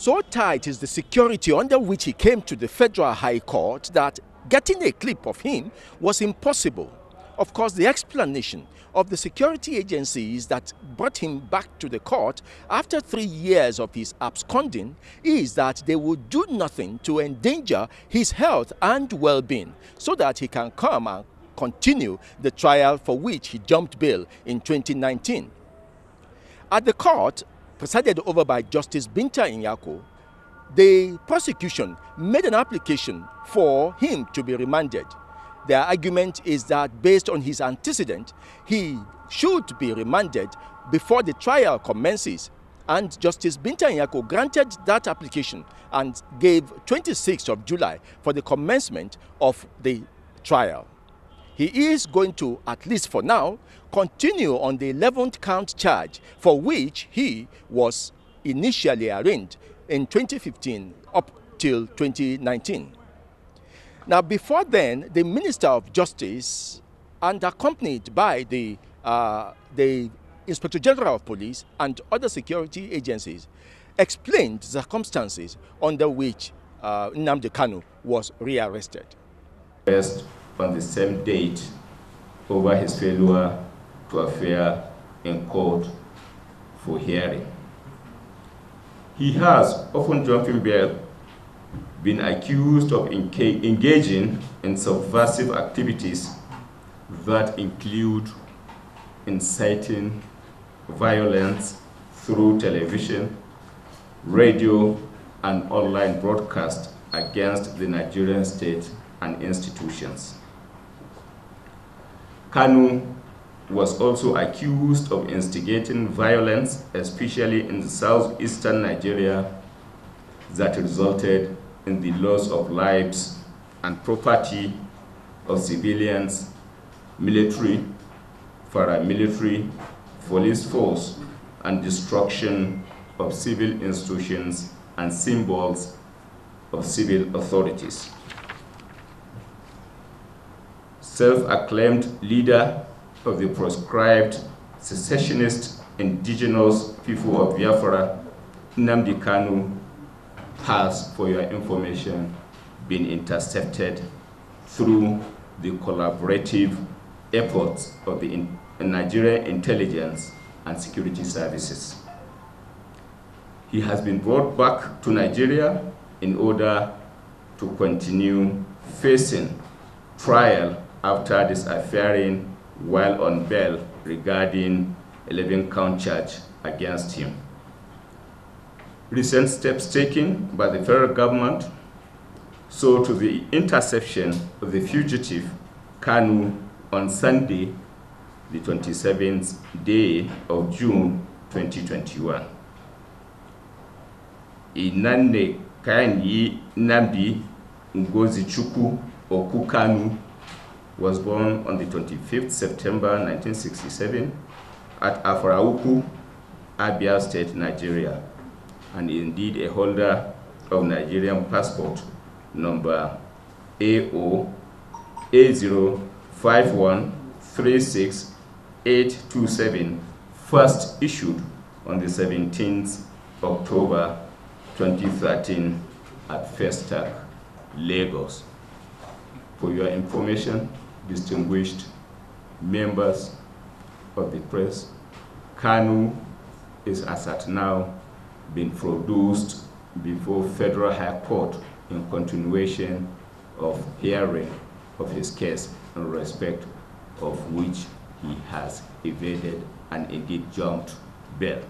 So tight is the security under which he came to the Federal High Court that getting a clip of him was impossible. Of course, the explanation of the security agencies that brought him back to the court after three years of his absconding is that they would do nothing to endanger his health and well being so that he can come and continue the trial for which he jumped bail in 2019. At the court, presided over by Justice Binta Nyako, the prosecution made an application for him to be remanded. Their argument is that based on his antecedent, he should be remanded before the trial commences. And Justice Binta Nyako granted that application and gave 26th of July for the commencement of the trial. He is going to, at least for now, continue on the 11th count charge for which he was initially arraigned in 2015 up till 2019. Now, before then, the Minister of Justice, and accompanied by the, uh, the Inspector General of Police and other security agencies, explained the circumstances under which uh, Nnamdi was rearrested. Arrest on the same date over his failure to appear in court for hearing. He has, often jumping bail, been accused of engaging in subversive activities that include inciting violence through television, radio, and online broadcast against the Nigerian state and institutions. Kanu was also accused of instigating violence, especially in the southeastern Nigeria, that resulted in the loss of lives and property of civilians, military, paramilitary, police force, and destruction of civil institutions and symbols of civil authorities. Self-acclaimed leader of the proscribed secessionist indigenous people of Biafra, Nnamdi Kanu, has, for your information, been intercepted through the collaborative efforts of the Nigerian intelligence and security services. He has been brought back to Nigeria in order to continue facing trial after this disappearing while on bail regarding 11 count charge against him. Recent steps taken by the federal government saw to the interception of the fugitive Kanu on Sunday, the 27th day of June 2021. Inande Kanyi Nnamdi Ngozi Chukwu Okukanu was born on the 25th September 1967 at Afaraukwu, Abia State, Nigeria, and indeed a holder of Nigerian passport number AO A051368827, first issued on the 17th October 2013 at Festac, Lagos. For your information, distinguished members of the press, Kanu is as at now being produced before Federal High Court in continuation of hearing of his case in respect of which he has evaded and indeed jumped bail.